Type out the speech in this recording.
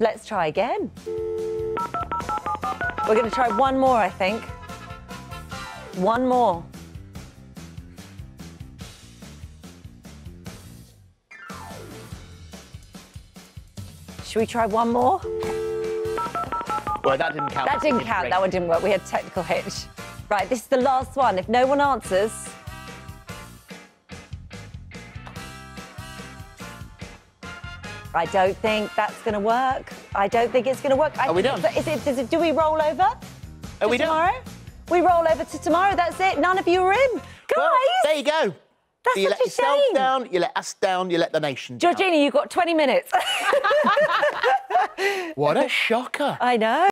Let's try again. We're going to try one more, I think. One more. Should we try one more? Well, that didn't count. That didn't count. That one didn't work. We had technical hitch. Right, this is the last one. If no one answers. I don't think that's going to work. I don't think it's going to work. I Are we done? Is it, it, do we roll over? Are we to done? tomorrow? We roll over to tomorrow. That's it. None of you are in. Guys, Well, there you go. That's you such let yourself shame. down, you let us down, you let the nation down. Georgina, you've got 20 minutes. What a shocker. I know.